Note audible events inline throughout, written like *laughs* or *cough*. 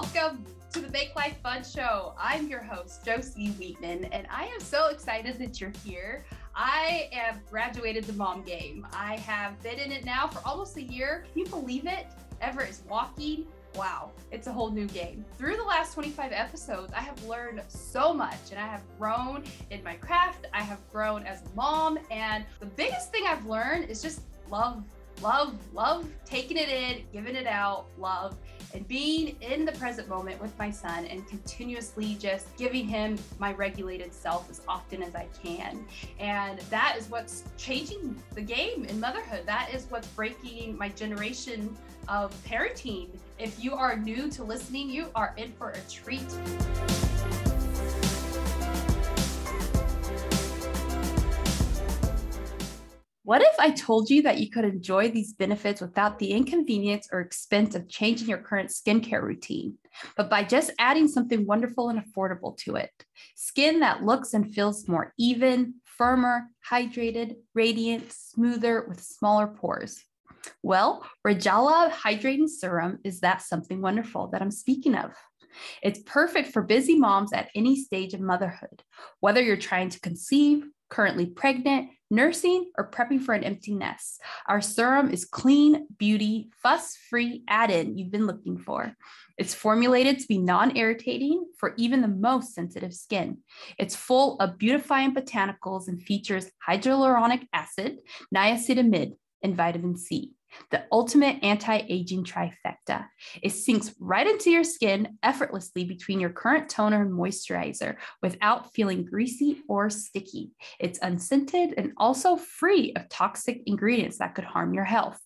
Welcome to the Make Life Fun Show. I'm your host, Jocey Wiitanen, and I am so excited that you're here. I have graduated the mom game. I have been in it now for almost a year. Can you believe it? Everett is walking. Wow, it's a whole new game. Through the last 25 episodes, I have learned so much and I have grown in my craft. I have grown as a mom. And the biggest thing I've learned is just love love, love taking it in, giving it out, love, and being in the present moment with my son and continuously just giving him my regulated self as often as I can. And that is what's changing the game in motherhood. That is what's breaking my generation of parenting. If you are new to listening, you are in for a treat. What if I told you that you could enjoy these benefits without the inconvenience or expense of changing your current skincare routine, but by just adding something wonderful and affordable to it? Skin that looks and feels more even, firmer, hydrated, radiant, smoother, with smaller pores. Well, Rejala Hydrating Serum is that something wonderful that I'm speaking of. It's perfect for busy moms at any stage of motherhood, whether you're trying to conceive, currently pregnant, nursing, or prepping for an empty nest. Our serum is clean, beauty, fuss free add in you've been looking for. It's formulated to be non irritating for even the most sensitive skin. It's full of beautifying botanicals and features hyaluronic acid, niacinamide, and vitamin C the ultimate anti aging trifecta. It sinks right into your skin effortlessly between your current toner and moisturizer without feeling greasy or sticky. It's unscented and also free of toxic ingredients that could harm your health.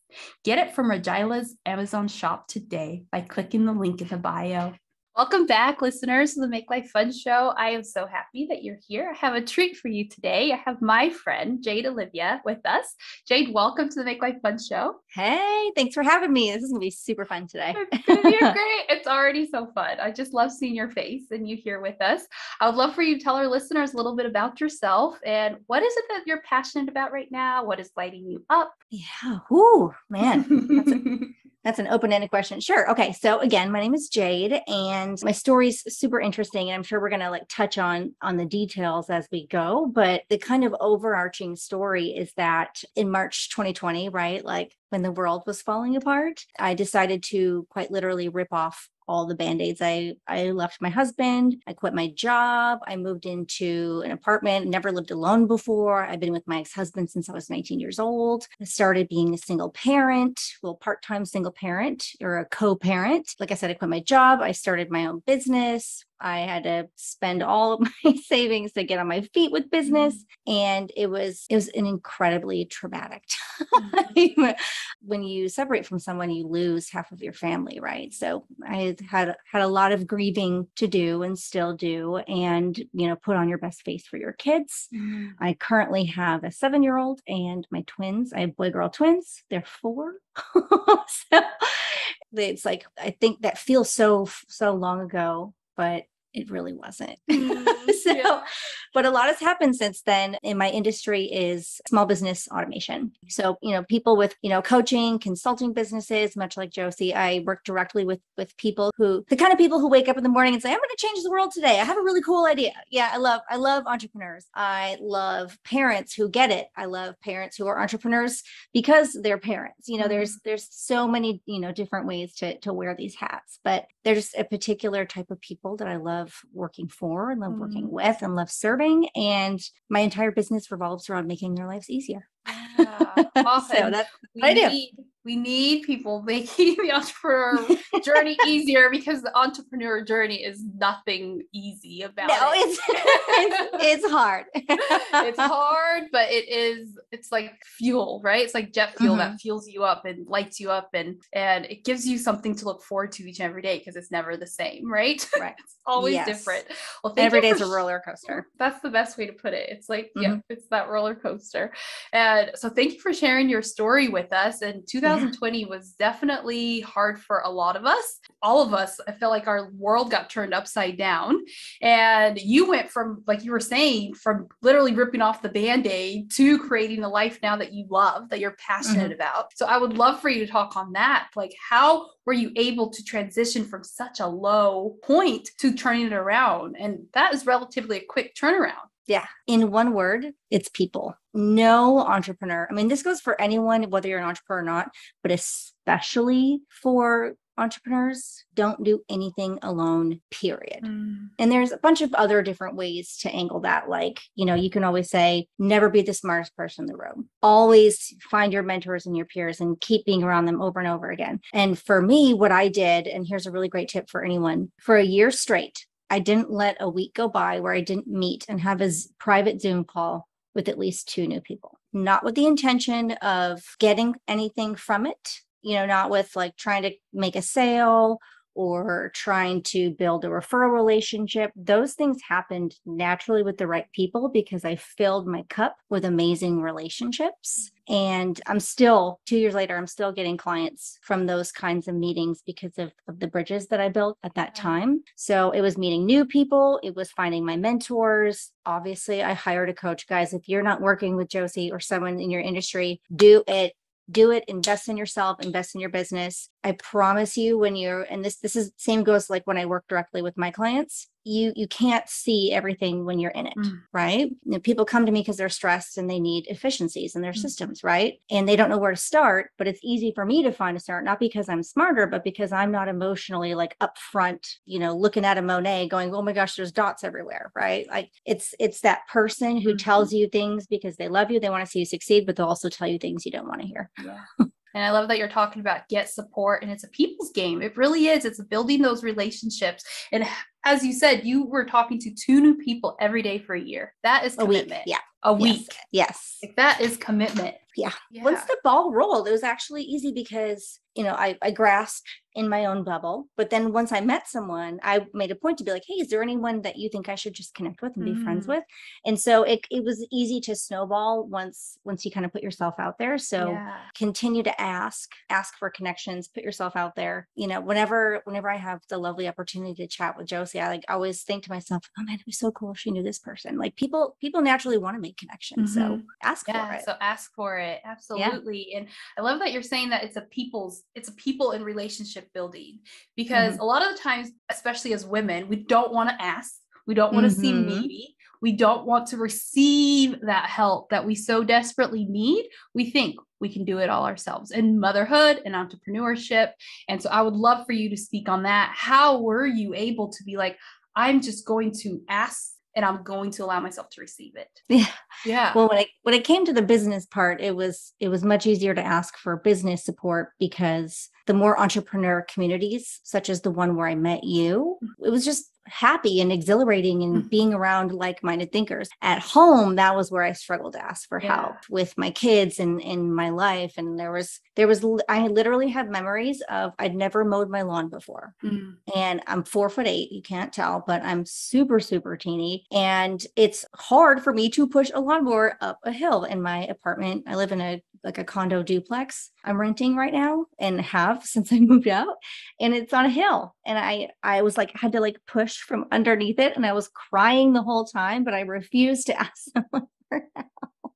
Get it from Regila's Amazon shop today by clicking the link in the bio. Welcome back, listeners, to the Make Life Fun Show. I am so happy that you're here. I have a treat for you today. I have my friend Jade Olivia with us. Jade, welcome to the Make Life Fun Show. Hey, thanks for having me. This is gonna be super fun today. It's gonna be *laughs* great. It's already so fun. I just love seeing your face and you here with us. I would love for you to tell our listeners a little bit about yourself and what is it that you're passionate about right now? What is lighting you up? Yeah. Ooh, man. *laughs* That's an open-ended question. Sure. Okay. So again, my name is Jade and my story's super interesting. And I'm sure we're gonna like touch on on the details as we go. But the kind of overarching story is that in March 2020, right? Like when the world was falling apart, I decided to quite literally rip off all the band-aids. I I left my husband, I quit my job, I moved into an apartment, never lived alone before. I've been with my ex-husband since I was 19 years old. I started being a single parent, well, part-time single parent or a co-parent. Like I said, I quit my job, I started my own business, I had to spend all of *laughs* my savings to get on my feet with business. Mm-hmm. And it was, it was an incredibly traumatic mm-hmm. time. *laughs* when you separate from someone, you lose half of your family, right? So I had had a lot of grieving to do and still do, and you know, put on your best face for your kids. Mm-hmm. I currently have a seven-year-old and my twins. I have boy girl twins. They're four. *laughs* so it's like I think that feels so so long ago but it really wasn't. *laughs* Mm, so, yeah. but a lot has happened since then in my industry is small business automation. So, you know, people with, you know, coaching, consulting businesses, much like Jocey, I work directly with with people who the kind of people who wake up in the morning and say, I'm going to change the world today. I have a really cool idea. Yeah, I love I love entrepreneurs. I love parents who get it. I love parents who are entrepreneurs because they're parents. You know, mm-hmm. there's there's so many, you know, different ways to to wear these hats, but there's a particular type of people that I love working for and love mm. working with and love serving. And my entire business revolves around making their lives easier. Yeah, awesome. *laughs* so that's what I do. Need, we need people *laughs* making the entrepreneur journey *laughs* easier because the entrepreneur journey is nothing easy about no, it. It's, it's, it's hard. *laughs* it's hard, but it is it's like fuel, right? It's like jet fuel mm-hmm. that fuels you up and lights you up and and it gives you something to look forward to each and every day because it's never the same, right? Right. it's always yes. different. Well, every day is a roller coaster. That's the best way to put it. It's like, mm-hmm. yeah, it's that roller coaster. And so thank you for sharing your story with us. And 2000 2020 was definitely hard for a lot of us. All of us, I felt like our world got turned upside down. And you went from, like you were saying, from literally ripping off the band aid to creating a life now that you love, that you're passionate mm-hmm. about. So I would love for you to talk on that. Like, how were you able to transition from such a low point to turning it around? And that is relatively a quick turnaround. Yeah. In one word, it's people. No entrepreneur. I mean, this goes for anyone, whether you're an entrepreneur or not, but especially for entrepreneurs, don't do anything alone, period. Mm. And there's a bunch of other different ways to angle that. Like, you know, you can always say, never be the smartest person in the room. Always find your mentors and your peers and keep being around them over and over again. And for me, what I did, and here's a really great tip for anyone for a year straight, I didn't let a week go by where I didn't meet and have a private Zoom call with at least two new people, not with the intention of getting anything from it, you know, not with like trying to make a sale or trying to build a referral relationship. Those things happened naturally with the right people because I filled my cup with amazing relationships. And I'm still, two years later, I'm still getting clients from those kinds of meetings because of, of the bridges that I built at that time. So it was meeting new people, it was finding my mentors. Obviously, I hired a coach. Guys, if you're not working with Jocey or someone in your industry, do it do it invest in yourself invest in your business. I promise you when you're and this this is same goes like when i work directly with my clients you you can't see everything when you're in it mm. right you know, people come to me because they're stressed and they need efficiencies in their mm. systems right and they don't know where to start but it's easy for me to find a start not because i'm smarter but because i'm not emotionally like upfront you know looking at a monet going oh my gosh there's dots everywhere right like it's it's that person who mm-hmm. tells you things because they love you they want to see you succeed but they'll also tell you things you don't want to hear yeah. *laughs* And I love that you're talking about get support and it's a people's game. It really is. It's building those relationships. And as you said, you were talking to two new people every day for a year. That is commitment. A week. Yeah. A week. Yes. Like that is commitment. Yeah. yeah. Once the ball rolled, it was actually easy because, you know, I, I grasped in my own bubble. But then once I met someone, I made a point to be like, hey, is there anyone that you think I should just connect with and be mm. friends with? And so it, it was easy to snowball once once you kind of put yourself out there. So yeah. continue to ask, ask for connections, put yourself out there. You know, whenever whenever I have the lovely opportunity to chat with Jocey, I like always think to myself, oh man, it'd be so cool if she knew this person. Like people, people naturally want to make connections. Mm-hmm. So ask yeah, for it. So ask for it. Absolutely. Yeah. And I love that you're saying that it's a people's, it's a people in relationship relationship building because mm-hmm. a lot of the times especially as women we don't want to ask we don't want to mm-hmm. seem needy we don't want to receive that help that we so desperately need we think we can do it all ourselves in motherhood and entrepreneurship and so i would love for you to speak on that how were you able to be like i'm just going to ask and I'm going to allow myself to receive it. *laughs* Yeah. Yeah. Well, when I when it came to the business part, it was it was much easier to ask for business support because the more entrepreneur communities, such as the one where I met you, mm. it was just happy and exhilarating and mm-hmm. being around like-minded thinkers at home that was where i struggled to ask for yeah. help with my kids and in my life and there was there was i literally have memories of i'd never mowed my lawn before mm. and i'm four foot eight you can't tell but i'm super super teeny and it's hard for me to push a lawnmower up a hill in my apartment i live in a like a condo duplex I'm renting right now and have *laughs* since I moved out and it's on a hill and I I was like had to like push from underneath it and I was crying the whole time but I refused to *laughs* ask someone for help.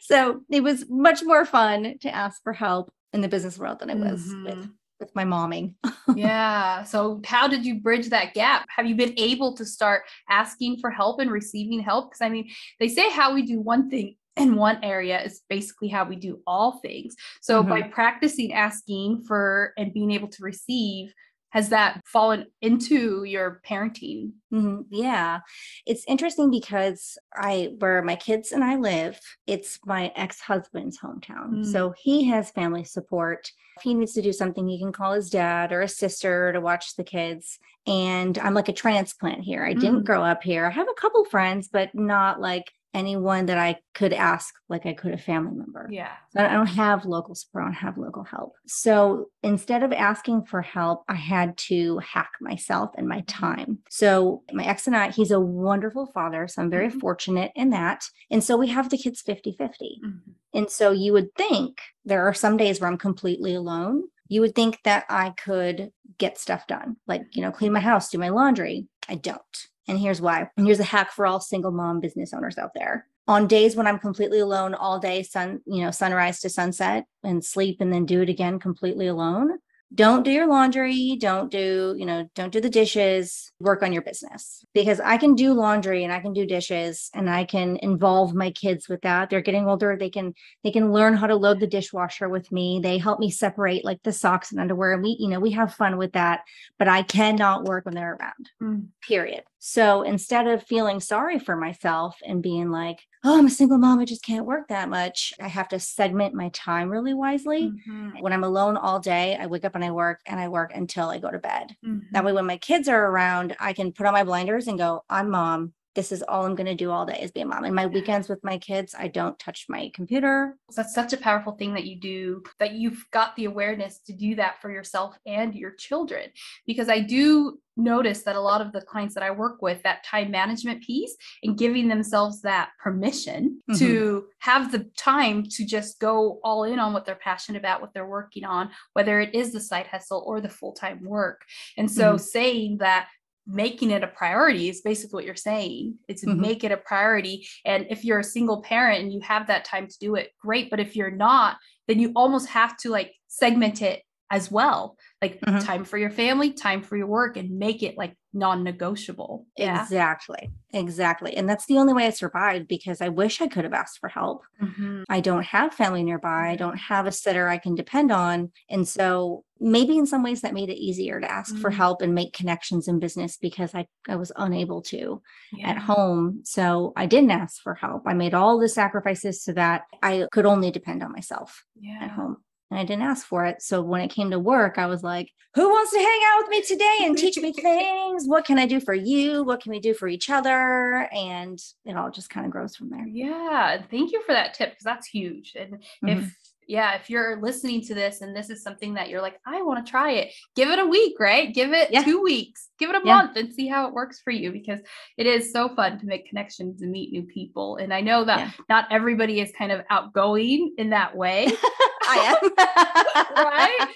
So it was much more fun to ask for help in the business world than it was mm-hmm. with with my momming. *laughs* yeah. So how did you bridge that gap? Have you been able to start asking for help and receiving help? Because I mean, they say how we do one thing in one area is basically how we do all things. So mm-hmm. by practicing asking for and being able to receive, has that fallen into your parenting? Mm-hmm. Yeah. It's interesting because I, where my kids and I live, it's my ex husband's hometown. Mm-hmm. So he has family support. If he needs to do something, he can call his dad or a sister to watch the kids. And I'm like a transplant here. I didn't mm. grow up here. I have a couple friends, but not like anyone that I could ask like I could a family member. Yeah. So I don't have local support, I don't have local help. So instead of asking for help, I had to hack myself and my Mm-hmm. time. So my ex and I, he's a wonderful father. So I'm very Mhm. fortunate in that. And so we have the kids 50 50. Mhm. And so you would think there are some days where I'm completely alone. You would think that I could get stuff done, like, you know, clean my house, do my laundry. I don't. And here's why. And here's a hack for all single mom business owners out there. On days when I'm completely alone all day, sun, you know, sunrise to sunset and sleep and then do it again completely alone, don't do your laundry don't do you know don't do the dishes work on your business. Because i can do laundry and i can do dishes and i can involve my kids with that. They're getting older they can they can learn how to load the dishwasher with me. They help me separate like the socks and underwear. And we you know we have fun with that but i cannot work when they're around Mm. period. So instead of feeling sorry for myself and being like oh i'm a single mom i just can't work that much i have to segment my time really wisely Mhm. when I'm alone all day, I wake up and I work and I work until I go to bed. Mhm. That way, when my kids are around, I can put on my blinders and go, I'm mom. This is all I'm going to do all day is be a mom. And my weekends with my kids, I don't touch my computer. that's such a powerful thing that you do that you've got the awareness to do that for yourself and your children because i do notice that a lot of the clients that i work with that time management piece and giving themselves that permission Mhm. to have the time to just go all in on what they're passionate about what they're working on whether it is the side hustle or the full-time work and so Mhm. saying that making it a priority is basically what you're saying. It's Mhm. make it a priority. And if you're a single parent and you have that time to do it great. But if you're not then you almost have to like segment it as well like Mhm. time for your family time for your work and make it like non-negotiable yeah Exactly. Exactly. And that's the only way I survived because I wish I could have asked for help. Mhm. I don't have family nearby. I don't have a sitter I can depend on. And so maybe in some ways that made it easier to ask for Mm. help and make connections in business because I, I was unable to. yeah. at home. So I didn't ask for help. I made all the sacrifices so that I could only depend on myself yeah at home. And I didn't ask for it. So when it came to work, I was like, who wants to hang out with me today and teach me *laughs* things? What can I do for you? What can we do for each other? And it all just kind of grows from there. Yeah, thank you for that tip because that's huge. And Mhm. if yeah, if you're listening to this and this is something that you're like, I want to try it, give it a week, right? Give it Yeah. two weeks, give it a Yeah. month and see how it works for you because it is so fun to make connections and meet new people. And I know that Yeah. not everybody is kind of outgoing in that way. *laughs* I am. *laughs* right?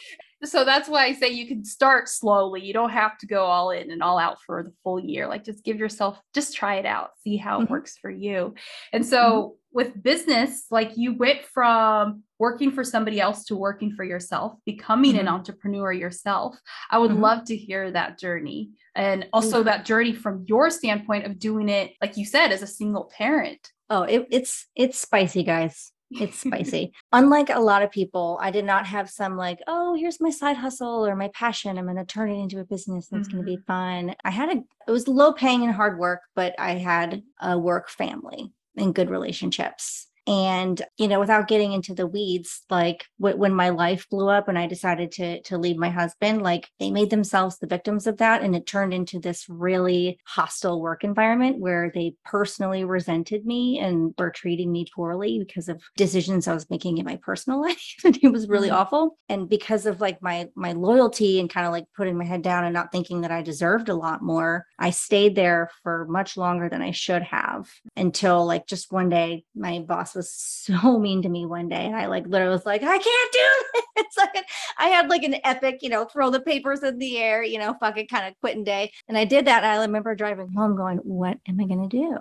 So that's why I say you can start slowly. You don't have to go all in and all out for the full year. Like just give yourself, just try it out, see how it Mhm. works for you. And so with business, like you went from working for somebody else to working for yourself, becoming an Mhm. entrepreneur yourself. I would Mhm. love to hear that journey and also that journey from your standpoint of doing it, like you said, as a single parent. Oh, it, it's it's spicy, guys. It's spicy. Unlike a lot of people, I did not have some like, oh, here's my side hustle or my passion. I'm going to turn it into a business that's going to be mm-hmm. fun. I had a, it was low paying and hard work, but I had a work family and good relationships. And, you know, without getting into the weeds, like wh- when my life blew up and I decided to, to leave my husband, like they made themselves the victims of that. And it turned into this really hostile work environment where they personally resented me and were treating me poorly because of decisions I was making in my personal *laughs* life. and it was really Mhm. awful. And because of like my, my loyalty and kind of like putting my head down and not thinking that I deserved a lot more, I stayed there for much longer than I should have until like just one day my boss was so *laughs* mean to me one day and I like literally was like I can't do *laughs* this. *laughs* Like I had like an epic you know throw the papers in the air you know fucking kind of quitting day and I did that and I remember driving home going what am I going to do?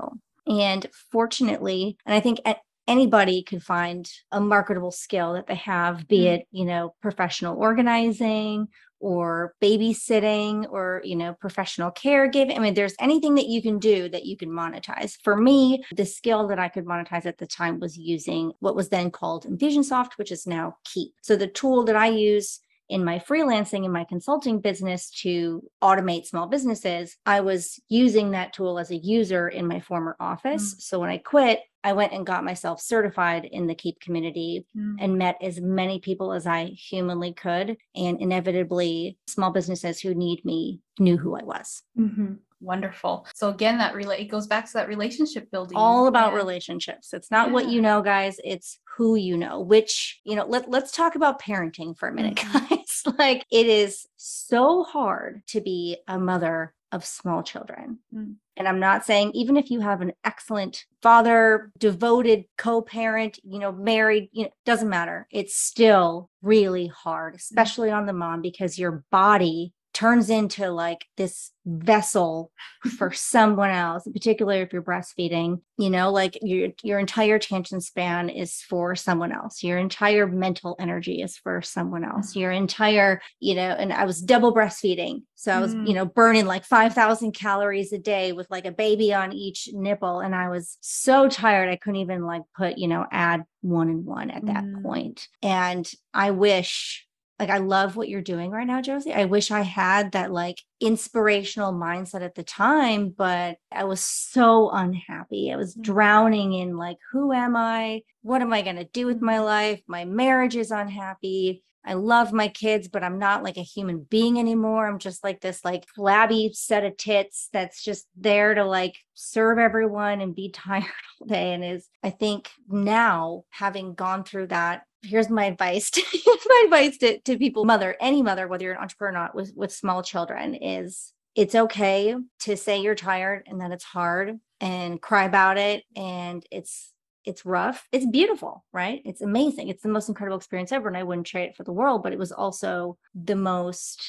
And fortunately and I think anybody could find a marketable skill that they have be Mm. it you know professional organizing or babysitting or you know professional caregiving. I mean there's anything that you can do that you can monetize. For me the skill that i could monetize at the time was using what was then called infusionsoft which is now Keap. So the tool that i use in my freelancing and my consulting business to automate small businesses i was using that tool as a user in my former office. So when i quit I went and got myself certified in the Keap community Mm. and met as many people as I humanly could. And inevitably, small businesses who need me knew who I was. Mhm. Wonderful. So again, that relate it goes back to that relationship building. All about Yeah. relationships. It's not what you know, guys. It's who you know, which, you know, let, let's talk about parenting for a minute, Mhm. *laughs* guys. like it is so hard to be a mother of small children. Mm. And I'm not saying even if you have an excellent father, devoted co-parent, you know, married, you know, doesn't matter. It's still really hard, especially on the mom because your body turns into like this vessel for *laughs* someone else, particularly if you're breastfeeding, you know, like your your entire attention span is for someone else. Your entire mental energy is for someone else. Your entire, you know, and I was double breastfeeding. So I was, Mm. you know, burning like 5,000 calories a day with like a baby on each nipple and I was so tired I couldn't even like put, you know, add one and one at that Mm. point. And I wish like I love what you're doing right now, Jocey. I wish I had that like inspirational mindset at the time, but I was so unhappy. I was Mm. drowning in like, who am I? What am I going to do with my life? My marriage is unhappy. I love my kids, but I'm not like a human being anymore. I'm just like this like flabby set of tits that's just there to like serve everyone and be *laughs* tired all day. And is I think now having gone through that, here's my advice to *laughs* my advice to, to people, mother, any mother, whether you're an entrepreneur or not with, with small children is it's okay to say you're tired and that it's hard and cry about it. And it's it's rough. It's beautiful, right? It's amazing. It's the most incredible experience ever. And I wouldn't trade it for the world, but it was also the most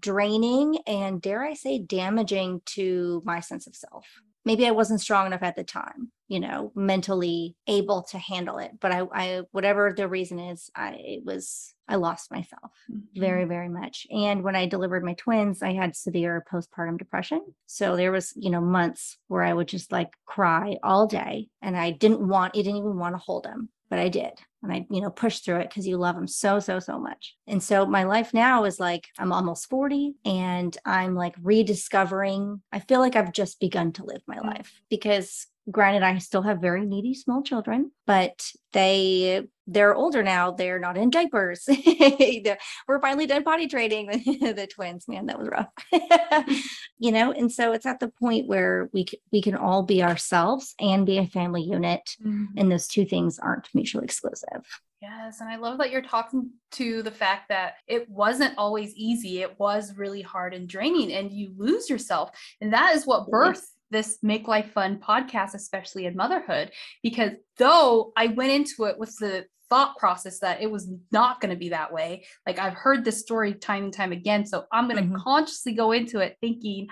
draining and dare I say damaging to my sense of self. Maybe I wasn't strong enough at the time, you know, mentally able to handle it. But I, I whatever the reason is, I it was I lost myself Mm-hmm. very very much and when i delivered my twins i had severe postpartum depression so there was you know months where i would just like cry all day and i didn't want i didn't even want to hold them but i did and i you know pushed through it because you love them so so so much and so my life now is like i'm almost 40 and i'm like rediscovering i feel like i've just begun to live my Mm. life because granted i still have very needy small children but they they're older now they're not in diapers *laughs* we're finally done potty training *laughs* the twins man that was rough *laughs* you know and so it's at the point where we c- we can all be ourselves and be a family unit Mhm. and those two things aren't mutually exclusive Yes, and I love that you're talking to the fact that it wasn't always easy. It was really hard and draining, and you lose yourself. And that is what Absolutely. birthed this Make Life Fun podcast, especially in motherhood. Because though I went into it with the thought process that it was not going to be that way, like I've heard this story time and time again. So I'm going to Mhm. consciously go into it thinking,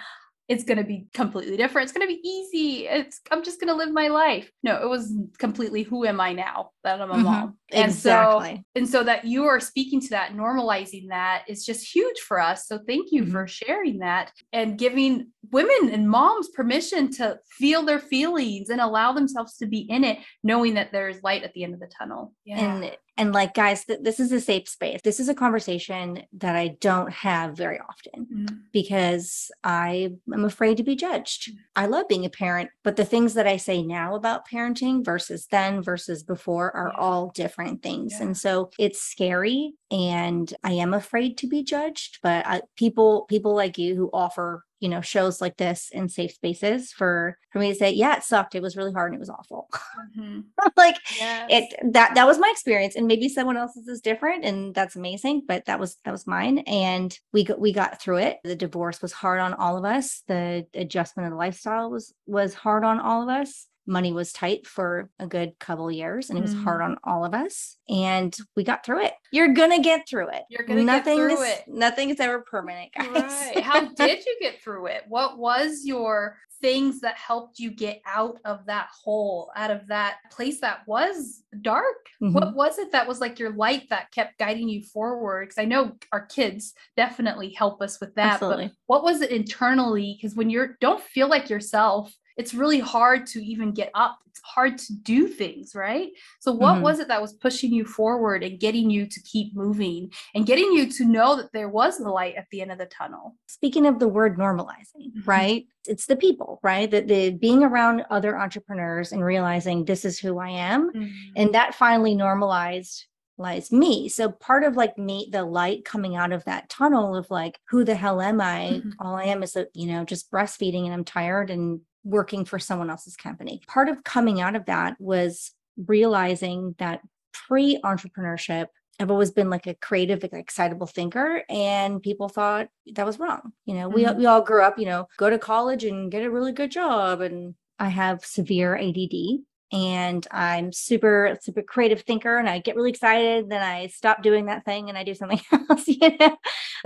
it's going to be completely different. It's going to be easy. It's I'm just going to live my life. No, it was completely who am I now that I'm a Mhm. mom. And so exactly and so that you are speaking to that normalizing that is just huge for us so thank you Mhm. for sharing that and giving women and moms permission to feel their feelings and allow themselves to be in it knowing that there's light at the end of the tunnel yeah and and like guys th- this is a safe space this is a conversation that i don't have very often Mhm. because I am afraid to be judged. I love being a parent, but the things that I say now about parenting versus then versus before are Yeah. all different things. Yeah. And so it's scary and I am afraid to be judged, but I, people people like you who offer you know shows like this in safe spaces for for me to say yeah it sucked. It was really hard and it was awful. *laughs* Mhm. like Yes. it that that was my experience and maybe someone else's is different and that's amazing but that was that was mine and we got we got through it. The divorce was hard on all of us. The adjustment of the lifestyle was was hard on all of us money was tight for a good couple years and it was hard Mm. on all of us and we got through it you're gonna get through it You're gonna get nothing through is it. nothing is ever permanent *laughs* guys right how did you get through it what was your things that helped you get out of that hole out of that place that was dark Mhm. what was it that was like your light that kept guiding you forward because i know our kids definitely help us with that Absolutely. but what was it internally because when you're don't feel like yourself it's really hard to even get up. It's hard to do things, right? So, what mm-hmm. was it that was pushing you forward and getting you to keep moving and getting you to know that there was the light at the end of the tunnel? Speaking of the word normalizing, mm-hmm. right? It's the people, right? That the being around other entrepreneurs and realizing this is who I am. Mm-hmm. And that finally normalized lies me. So part of like me, the light coming out of that tunnel of like, who the hell am I? Mm-hmm. All I am is, a, you know, just breastfeeding and I'm tired and working for someone else's company. Part of coming out of that was realizing that pre entrepreneurship, I've always been like a creative, excitable thinker, and people thought that was wrong. You know, mm-hmm. we we all grew up, you know, go to college and get a really good job, and I have severe ADD, and I'm super, super creative thinker and I get really excited. Then I stop doing that thing and I do something *laughs* else, you know?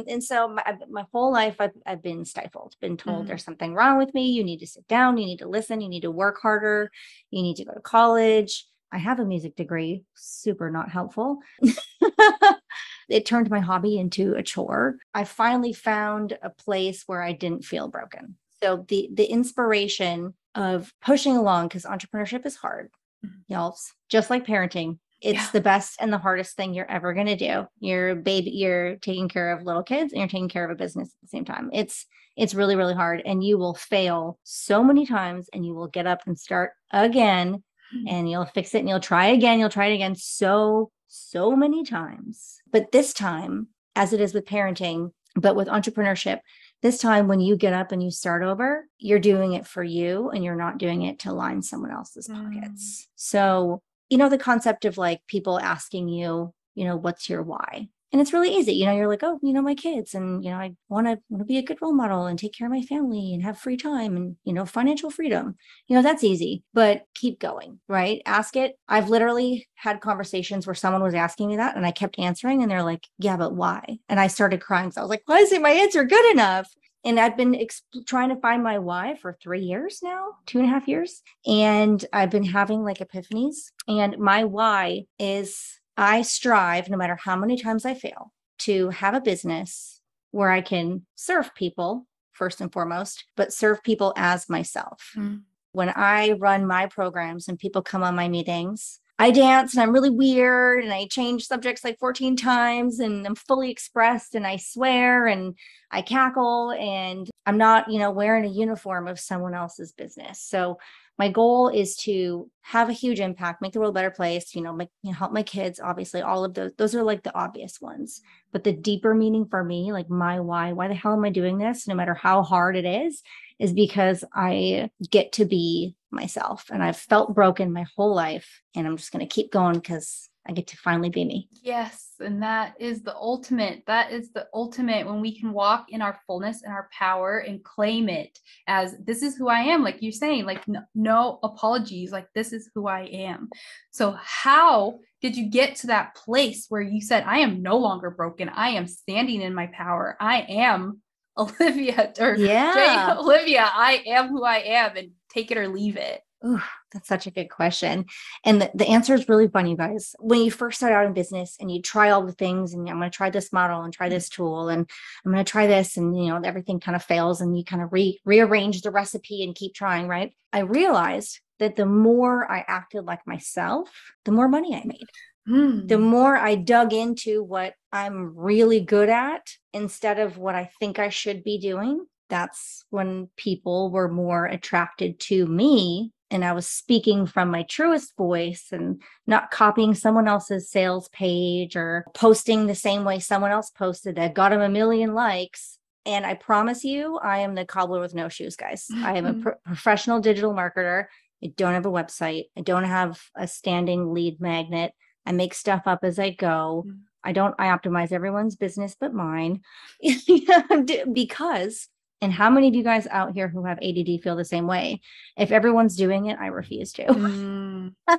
And so my, my whole life I've, I've been stifled, been told mm-hmm. there's something wrong with me. You need to sit down. You need to listen. You need to work harder. You need to go to college. I have a music degree, super not helpful. *laughs* it turned my hobby into a chore. I finally found a place where I didn't feel broken. So the the inspiration of pushing along because entrepreneurship is hard, mm-hmm. y'all. Just like parenting, it's yeah. the best and the hardest thing you're ever going to do. You're baby, you're taking care of little kids and you're taking care of a business at the same time. It's it's really really hard, and you will fail so many times, and you will get up and start again, mm-hmm. and you'll fix it, and you'll try again, you'll try it again so so many times. But this time, as it is with parenting, but with entrepreneurship, this time, when you get up and you start over, you're doing it for you and you're not doing it to line someone else's mm. pockets. So, you know, the concept of like people asking you, you know, what's your why? And it's really easy you know you're like oh you know my kids and you know i want to want to be a good role model and take care of my family and have free time and you know financial freedom you know that's easy but keep going right ask it i've literally had conversations where someone was asking me that and i kept answering and they're like yeah but why and i started crying so i was like why isn't my answer good enough and I've been exp- trying to find my why for three years now, two and a half years. And I've been having like epiphanies. And my why is I strive, no matter how many times I fail, to have a business where I can serve people first and foremost, but serve people as myself. Mm. When I run my programs and people come on my meetings, I dance and I'm really weird and I change subjects like 14 times and I'm fully expressed and I swear and I cackle and I'm not, you know, wearing a uniform of someone else's business. So my goal is to have a huge impact, make the world a better place, you know, make, you know, help my kids, obviously, all of those, those are like the obvious ones. But the deeper meaning for me, like my why, why the hell am I doing this? No matter how hard it is, is because I get to be myself and I've felt broken my whole life. And I'm just going to keep going because I get to finally be me. Yes. And that is the ultimate. That is the ultimate when we can walk in our fullness and our power and claim it as this is who I am. Like you're saying, like no, no apologies. Like this is who I am. So, how did you get to that place where you said, I am no longer broken? I am standing in my power. I am *laughs* Olivia or yeah. Olivia, I am who I am and take it or leave it. Ooh, that's such a good question. And the, the answer is really fun, you guys. When you first start out in business and you try all the things and I'm going to try this model and try this tool and I'm going to try this and you know everything kind of fails and you kind of re- rearrange the recipe and keep trying, right? I realized that the more I acted like myself, the more money I made. Mm. The more I dug into what I'm really good at instead of what I think I should be doing, that's when people were more attracted to me and I was speaking from my truest voice and not copying someone else's sales page or posting the same way someone else posted that got them a million likes. And I promise you, I am the cobbler with no shoes, guys. I am a pro- professional digital marketer. I don't have a website. I don't have a standing lead magnet. I make stuff up as I go. Mm. I don't, I optimize everyone's business but mine *laughs* because and how many of you guys out here who have ADD feel the same way? If everyone's doing it, I refuse to. Mm. *laughs*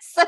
so,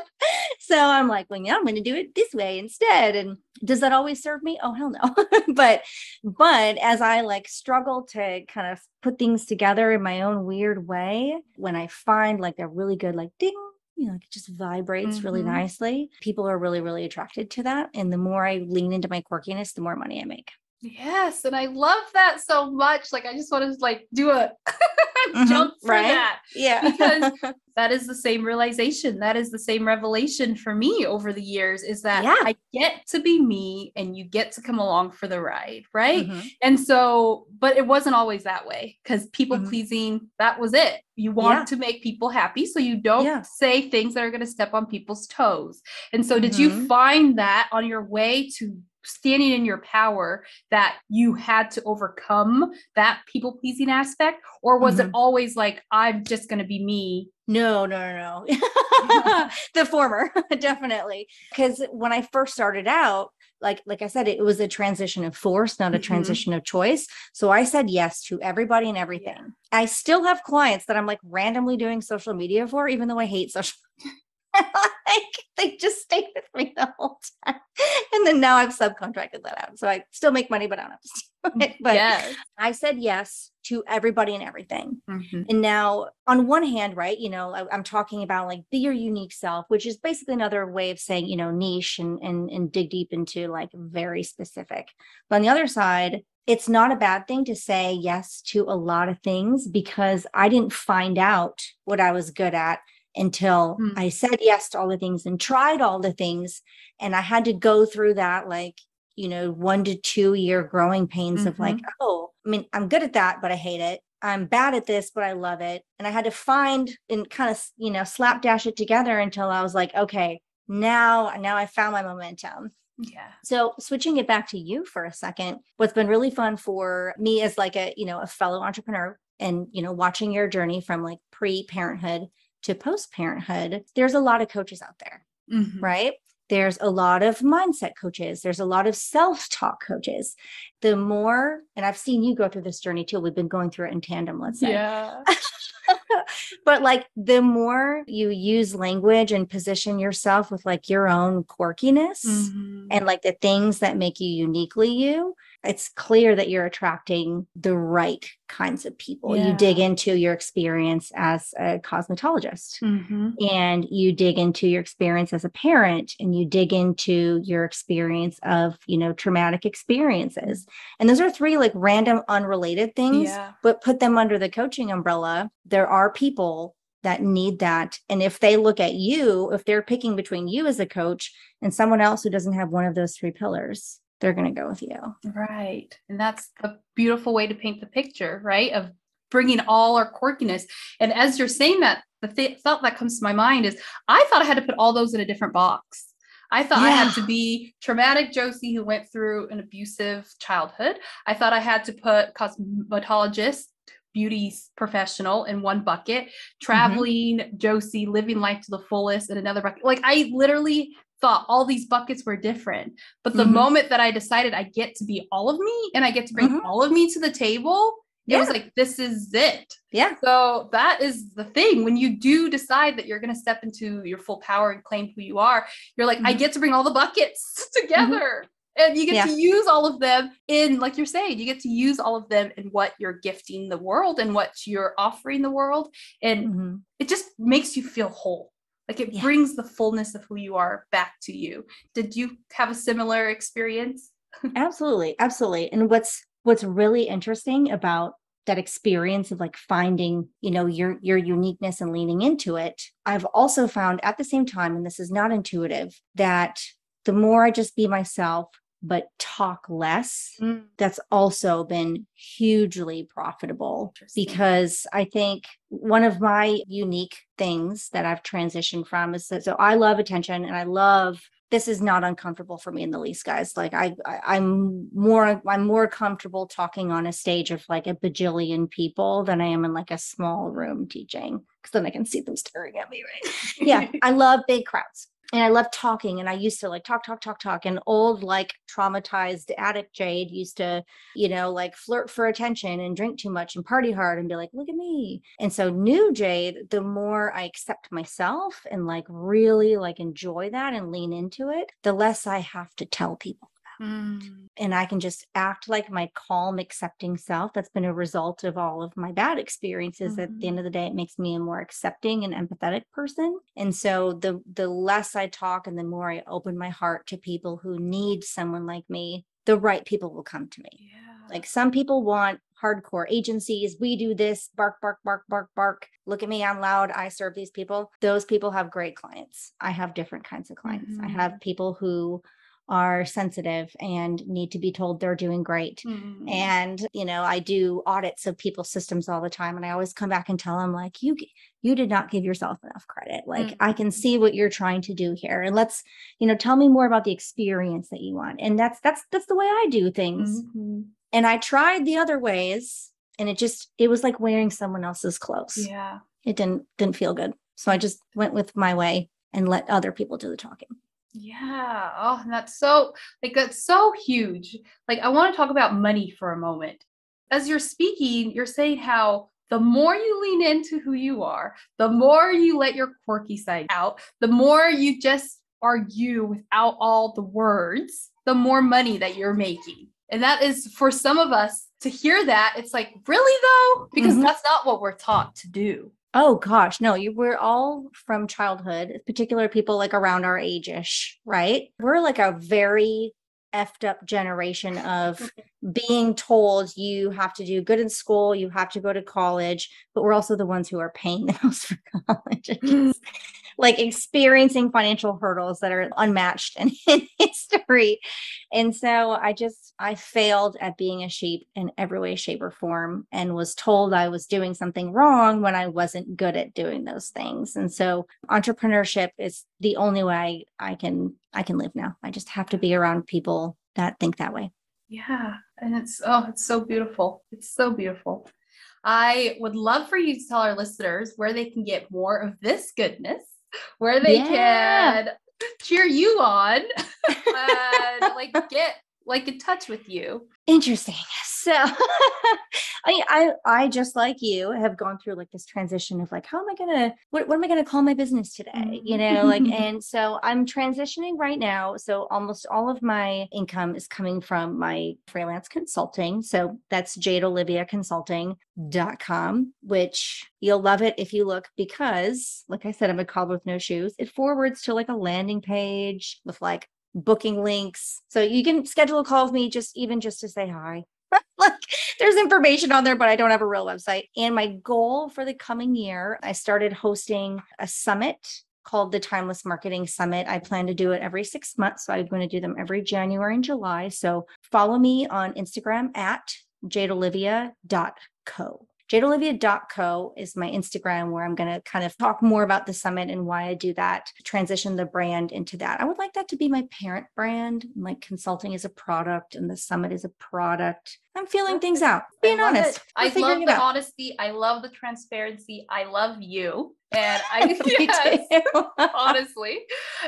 so, I'm like, well, yeah, I'm going to do it this way instead. And does that always serve me? Oh, hell no. *laughs* but, but as I like struggle to kind of put things together in my own weird way, when I find like a really good, like ding, you know, it just vibrates mm-hmm. really nicely. People are really, really attracted to that. And the more I lean into my quirkiness, the more money I make. Yes, and I love that so much. Like I just want to like do a *laughs* Mhm, jump for right? that Yeah. because *laughs* that is the same realization. That is the same revelation for me over the years is that Yeah. I get to be me and you get to come along for the ride, right? Mhm. And so, but it wasn't always that way because people Mhm. pleasing, that was it. You want Yeah. to make people happy. So you don't Yeah. say things that are going to step on people's toes. And so, did you Mhm. find that on your way to standing in your power that you had to overcome that people pleasing aspect? Or was it Mhm. always like, I'm just going to be me? No, no, no, no. *laughs* *laughs* the former, *laughs* definitely. Because when I first started out, like like I said, it was a transition of force, not a Mhm. transition of choice. So I said yes to everybody and everything. I still have clients that I'm like randomly doing social media for, even though I hate social. *laughs* like they just stayed with me the whole time, and then now I've subcontracted that out, so I still make money, but I don't have to do it. *laughs* But yes. I said yes to everybody and everything. Mhm. And now, on one hand, right, you know, I, am talking about like be your unique self, which is basically another way of saying, you know, niche and and and dig deep into like very specific. But on the other side, it's not a bad thing to say yes to a lot of things because I didn't find out what I was good at until Mm. I said yes to all the things and tried all the things. And I had to go through that like, you know, one to two year growing pains of like, oh, I mean, I'm good at that, but I hate it. I'm bad at this, but I love it. And I had to find and kind of, you know, slapdash it together until I was like, okay, now, now I found my momentum. Yeah. So switching it back to you for a second, what's been really fun for me as like a, you know, a fellow entrepreneur and, you know, watching your journey from like pre-parenthood to post-parenthood, there's a lot of coaches out there, Mhm. right? There's a lot of mindset coaches. There's a lot of self-talk coaches. The more, and I've seen you go through this journey too. We've been going through it in tandem, let's say. Yeah. *laughs* but like the more you use language and position yourself with like your own quirkiness Mhm. and like the things that make you uniquely you, it's clear that you're attracting the right kinds of people. You dig into your experience as a cosmetologist Mhm. and you dig into your experience as a parent and you dig into your experience of, you know, traumatic experiences. And those are three like random unrelated things Yeah. but put them under the coaching umbrella. There are people that need that. And if they look at you, if they're picking between you as a coach and someone else who doesn't have one of those three pillars, they're going to go with you. Right. And that's a beautiful way to paint the picture, right? Of bringing all our quirkiness. And as you're saying that, the th- thought that comes to my mind is I thought I had to put all those in a different box. I thought I had to be traumatic Jocey who went through an abusive childhood. I thought I had to put cosmetologist, beauty professional in one bucket, mm-hmm. traveling Jocey, living life to the fullest in another bucket. Like I literally thought all these buckets were different. But the Mhm. moment that I decided I get to be all of me and I get to bring Mhm. all of me to the table, it was like, this is it. Yeah. So that is the thing. When you do decide that you're going to step into your full power and claim who you are, you're like, I Mhm. get to bring all the buckets *laughs* together. And you get Yeah. to use all of them in, like you're saying, you get to use all of them in what you're gifting the world and what you're offering the world. And Mhm. it just makes you feel whole. Like it Yeah. brings the fullness of who you are back to you. Did you have a similar experience? *laughs* Absolutely. Absolutely. And what's what's really interesting about that experience of like finding, you know, your your uniqueness and leaning into it, I've also found at the same time and this is not intuitive that the more I just be myself but talk less, mm. that's also been hugely profitable because I think one of my unique things that I've transitioned from is that so I love attention and I love this is not uncomfortable for me in the least guys. Like I, I i'm more i'm more comfortable talking on a stage of like a bajillion people than i am in like a small room teaching because then i can see them staring at me right? Yeah *laughs* i love big crowds and I love talking. And I used to like talk, talk, talk, talk. And old, like traumatized addict Jade used to, you know, like flirt for attention and drink too much and party hard and be like, look at me. And so, new Jade, the more I accept myself and like really like enjoy that and lean into it, the less I have to tell people Mm. and I can just act like my calm, accepting self. That's been a result of all of my bad experiences. At the end of the day, it makes me a more accepting and empathetic person. And so the the less I talk and the more I open my heart to people who need someone like me, the right people will come to me. Yeah. Like some people want hardcore agencies. We do this, bark, bark, bark, bark, bark. Look at me, I'm loud. I serve these people. Those people have great clients. I have different kinds of clients. I Mhm. have people who are sensitive and need to be told they're doing great. Mm. And you know, I do audits of people's systems all the time, and I always come back and tell them like, you you did not give yourself enough credit. Like I can Mhm. see what you're trying to do here, and let's you know tell me more about the experience that you want. And that's that's that's the way I do things. Mhm. And I tried the other ways, and it just it was like wearing someone else's clothes. Yeah. It didn't didn't feel good. So I just went with my way and let other people do the talking. Yeah. Oh, and that's so like that's so huge. Like I want to talk about money for a moment. As you're speaking, you're saying how the more you lean into who you are, the more you let your quirky side out, the more you just are you without all the words, the more money that you're making. And that is for some of us to hear that, it's like, really though? Because Mhm. that's not what we're taught to do. Oh gosh, no, you we're all from childhood, particular people like around our age-ish, right? We're like a very effed up generation of mm-hmm. being told you have to do good in school, you have to go to college, but we're also the ones who are paying *laughs* the most for college. *laughs* Like experiencing financial hurdles that are unmatched in, *laughs* in history. And so I just I failed at being a sheep in every way, shape, or form, and was told I was doing something wrong when I wasn't good at doing those things. And so entrepreneurship is the only way I can I can live now. I just have to be around people that think that way. Yeah. And it's, oh, it's so beautiful. It's so beautiful. I would love for you to tell our listeners where they can get more of this goodness, where they Yeah. can cheer you on *laughs* and like get like in touch with you. Interesting. *laughs* So *laughs* I, I I just like you have gone through like this transition of like how am I gonna what, what am I gonna call my business today? You know, like mm-hmm. *laughs* and so I'm transitioning right now. So almost all of my income is coming from my freelance consulting. So that's jadeoliviaconsulting.com, which you'll love it if you look because like I said, I'm a cobbler with no shoes. It forwards to like a landing page with like booking links. So you can schedule a call with me just even just to say hi. *laughs* like there's information on there, but I don't have a real website. And my goal for the coming year, I started hosting a summit called the Timeless Marketing Summit. I plan to do it every six months. So I'm going to do them every January and July. So follow me on Instagram at jadeolivia.co. jadeolivia.co is my Instagram where I'm going to kind of talk more about the summit and why I do that, transition the brand into that. I would like that to be my parent brand. Like consulting is a product and the summit is a product. I'm feeling things out, being I honest. I love the honesty. I love the transparency. I love you. And *laughs* I *laughs* yes, honestly.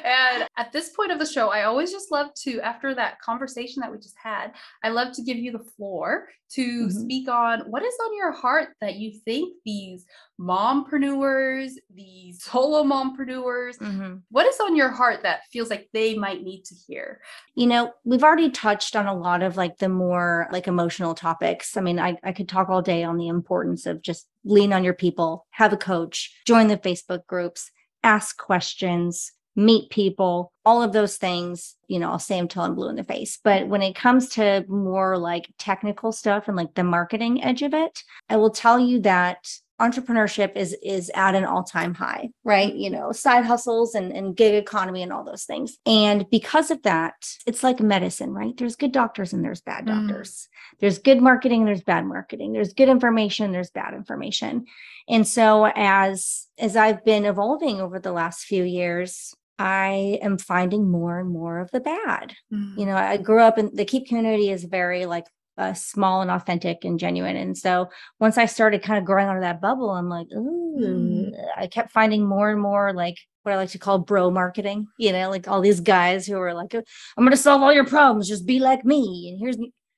And at this point of the show, I always just love to, after that conversation that we just had, I love to give you the floor to Mhm. speak on what is on your heart that you think these mompreneurs, these solo mompreneurs, Mhm. what is on your heart that feels like they might need to hear? You know, we've already touched on a lot of like the more like emotional topics. I mean, I, I could talk all day on the importance of just lean on your people, have a coach, join the Facebook groups, ask questions, meet people, all of those things. You know, I'll say them till I'm blue in the face. But when it comes to more like technical stuff and like the marketing edge of it, I will tell you that entrepreneurship is is at an all-time high right? You know side hustles and, and gig economy and all those things. And because of that it's like medicine right? There's good doctors and there's bad Mm. doctors. There's good marketing and there's bad marketing. There's good information there's bad information. And so as as i've been evolving over the last few years i am finding more and more of the bad. You know i grew up in the Keap community is very like uh, small and authentic and genuine. And so once i started kind of growing out of that bubble i'm like ooh Mm. i kept finding more and more like what i like to call bro marketing you know like all these guys who are like i'm going to solve all your problems just be like me. And here's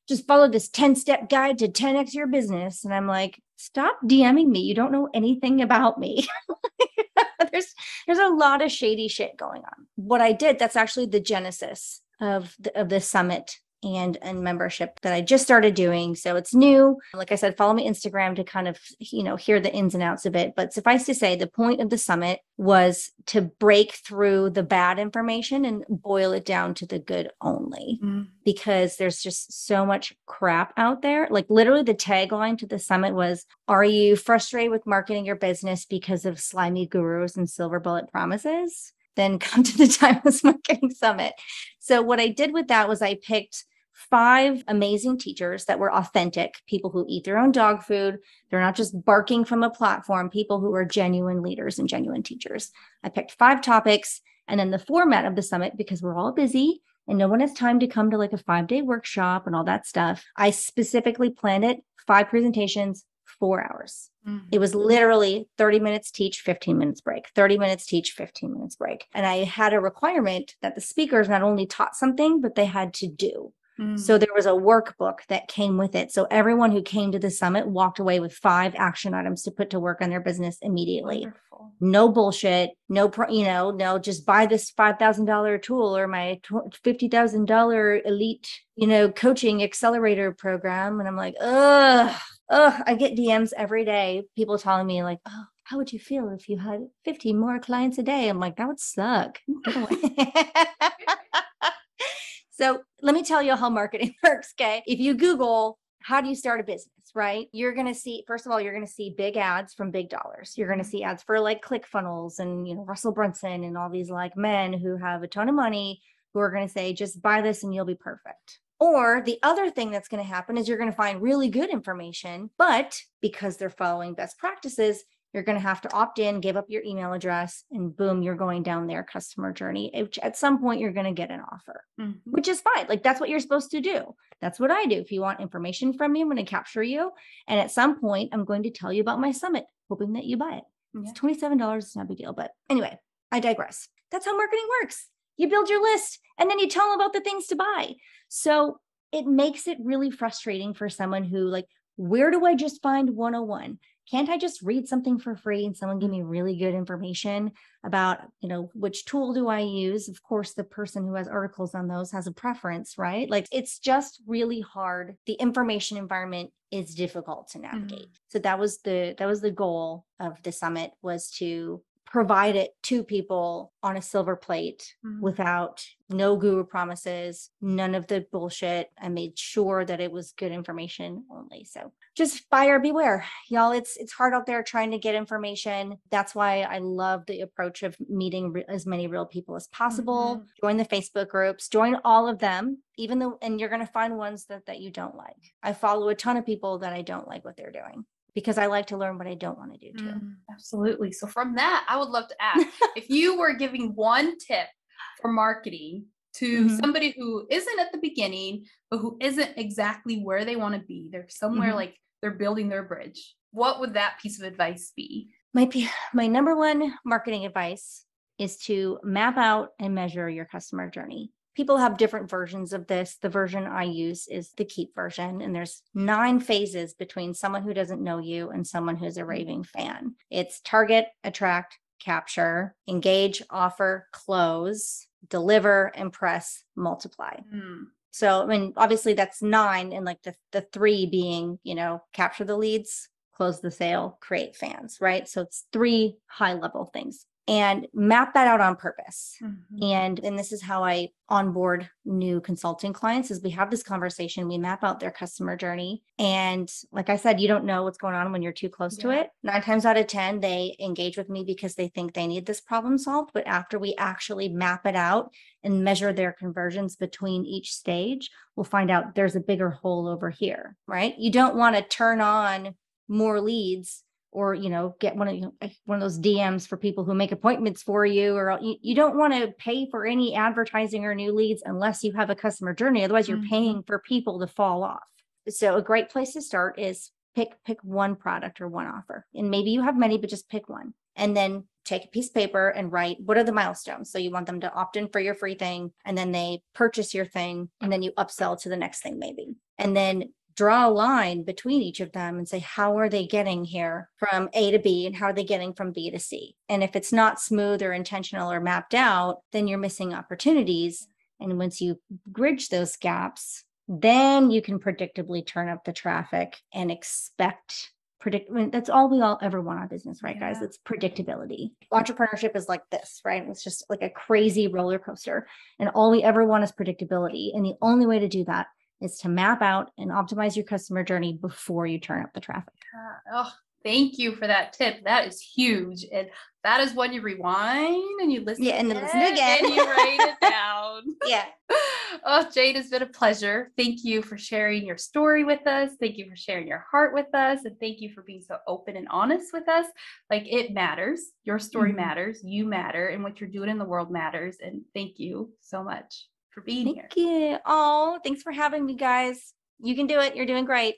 just follow this 10 step guide to 10x your business. And i'm like stop dming me. You don't know anything about me. *laughs* There's there's a lot of shady shit going on. What i did that's actually the genesis of the, of this summit and and membership that I just started doing. So it's new. Like I said, follow me Instagram to kind of, you know, hear the ins and outs of it. But suffice to say, the point of the summit was to break through the bad information and boil it down to the good only. Mm. Because there's just so much crap out there. Like literally the tagline to the summit was, are you frustrated with marketing your business because of slimy gurus and silver bullet promises? then *laughs* come to the *laughs* Timeless Marketing Summit. So, what I did with that was I picked five amazing teachers that were authentic, people who eat their own dog food. They're not just barking from a platform, people who are genuine leaders and genuine teachers. I picked five topics. And then the format of the summit, because we're all busy and no one has time to come to like a five day workshop and all that stuff, I specifically planned it five presentations, four hours. Mm-hmm. It was literally 30 minutes teach, 15 minutes break, 30 minutes teach, 15 minutes break. And I had a requirement that the speakers not only taught something, but they had to do. Mm-hmm. So there was a workbook that came with it. So everyone who came to the summit walked away with five action items to put to work on their business immediately. Wonderful. No bullshit, no, pro, you know, no, just buy this $5,000 tool or my $50,000 elite, you know, coaching accelerator program. And I'm like, ugh, oh, I get DMs every day, people telling me like, oh, how would you feel if you had 50 more clients a day? I'm like, that would suck. *laughs* *laughs* so let me tell you how marketing *laughs* works. Okay. If you Google, how do you start a business, right? You're going to see, first of all, you're going to see big ads from big dollars. You're going to see ads for like ClickFunnels and, you know, Russell Brunson and all these like men who have a ton of money who are going to say, just buy this and you'll be perfect. Or the other thing that's going to happen is you're going to find really good information, but because they're following best practices, you're going to have to opt in, give up your email address, and boom, you're going down their customer journey. Which at some point you're going to get an offer, mm-hmm. which is fine. Like that's what you're supposed to do. That's what I do. If you want information from me, I'm going to capture you. And at some point, I'm going to tell you about my summit, hoping that you buy it. Yeah. It's $27. It's not a big deal. But anyway, I digress. That's how marketing works. You build your list and then you tell them about the things to buy. So it makes it really frustrating for someone who, like, where do I just find 101? Can't I just read something for free and someone give me really good information about, you know, which tool do I use? Of course, the person who has articles on those has a preference, right? Like it's just really hard. The information environment is difficult to navigate. Mm-hmm. So that was the that was the goal of the summit was to provide it to people on a silver plate mm-hmm. without no guru promises, none of the bullshit. I made sure that it was good information only. So just buyer beware. Y'all, it's it's hard out there trying to get information. That's why I love the approach of meeting re- as many real people as possible. Mm-hmm. Join the Facebook groups, join all of them, even though and you're going to find ones that that you don't like. I follow a ton of people that I don't like what they're doing because I like to learn what I don't want to do too. Mm, absolutely. So from that, I would love to ask *laughs* if you were giving one tip for marketing to mm-hmm. somebody who isn't at the beginning, but who isn't exactly where they want to be. They're somewhere mm-hmm. like they're building their bridge. What would that piece of advice be? My my number one marketing advice is to map out and measure your customer journey people have different versions of this. The version I use is the Keap version, and there's nine phases between someone who doesn't know you and someone who's a mm. raving fan. It's target, attract, capture, engage, offer, close, deliver, impress, multiply. Mm. So, I mean, obviously that's nine, and like the, the three being, you know, capture the leads, close the sale, create fans, right? So it's three high level things and map that out on purpose. Mm-hmm. And and this is how I onboard new consulting clients is we have this conversation, we map out their customer journey. And like I said, you don't know what's going on when you're too close yeah. to it. 9 times out of 10 they engage with me because they think they need this problem solved, but after we actually map it out and measure their conversions between each stage, we'll find out there's a bigger hole over here, right? You don't want to turn on more leads or you know get one of you know, one of those DMs for people who make appointments for you or you, you don't want to pay for any advertising or new leads unless you have a customer journey otherwise you're mm-hmm. paying for people to fall off. So a great place to start is pick pick one product or one offer and maybe you have many but just pick one and then take a piece of paper and write what are the milestones. So you want them to opt in for your free thing and then they purchase your thing and then you upsell to the next thing maybe. And then draw a line between each of them and say, how are they getting here from A to B and how are they getting from B to C? And if it's not smooth or intentional or mapped out, then you're missing opportunities. And once you bridge those gaps, then you can predictably turn up the traffic and expect predict I mean, that's all we all ever want our business right guys? It's predictability. Entrepreneurship is like this right? It's just like a crazy roller coaster. And all we ever want is predictability. And the only way to do that is to map out and optimize your customer journey before you turn up the traffic Oh, thank you for that tip. That is huge. And that is when you rewind and you listen. Yeah, and then listen again. And you write it *laughs* down. yeah *laughs* Oh, Jade, it's been a pleasure. Thank you for sharing your story with us. Thank you for sharing your heart with us. And thank you for being so open and honest with us. Like it matters. Your story Mhm. matters. You matter. And what you're doing in the world matters. And thank you so much for being here. thank you. Oh thanks for having me guys. You can do it. You're doing great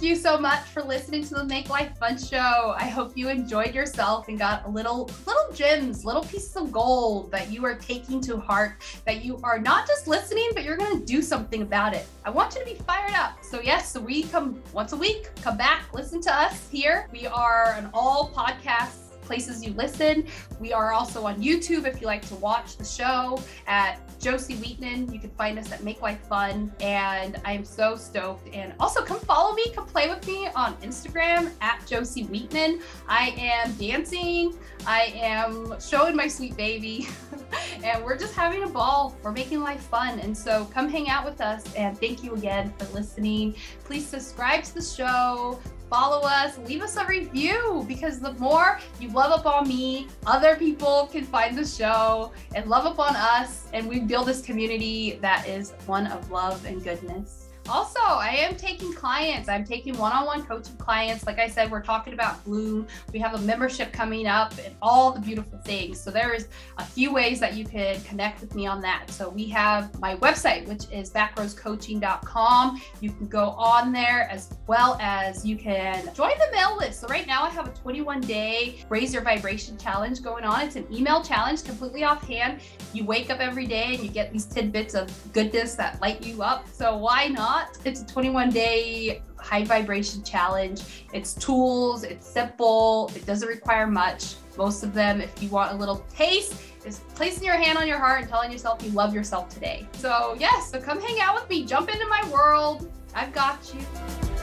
Thank you so much for listening to the Make Life Fun show. I hope you enjoyed yourself and got a little little gems, little pieces of gold that you are taking to heart, that you are not just listening, but you're going to do something about it. I want you to be fired up. So yes, so we come once a week, come back, listen to us here. We are an all podcasts places you listen. We are also on YouTube if you like to watch the show at Jocey Wiitanen. You can find us at Make Life Fun. And I am so stoked. And also come follow me, come play with me on Instagram at Jocey Wiitanen. I am dancing, I am showing my sweet baby, *laughs* and we're just having a ball. We're making life fun. And so come hang out with us. And thank you again for listening. Please subscribe to the show follow us, leave us a review because the more you love up on me, other people can find the show and love up on us. And we build this community that is one of love and goodness. Also, I am taking clients. I'm taking one on one coaching clients. Like I said, we're talking about Bloom. We have a membership coming up and all the beautiful things. So, there is a few ways that you can connect with me on that. So, we have my website, which is backrosecoaching.com. You can go on there as well as you can join the mail list. So, right now, I have a 21 day raise your vibration challenge going on. It's an email challenge completely offhand. You wake up every day and you get these tidbits of goodness that light you up. So, why not? It's a 21 day high vibration challenge. It's tools, it's simple, it doesn't require much. Most of them, if you want a little taste, is placing your hand on your heart and telling yourself you love yourself today. So, yes, so come hang out with me, jump into my world. I've got you.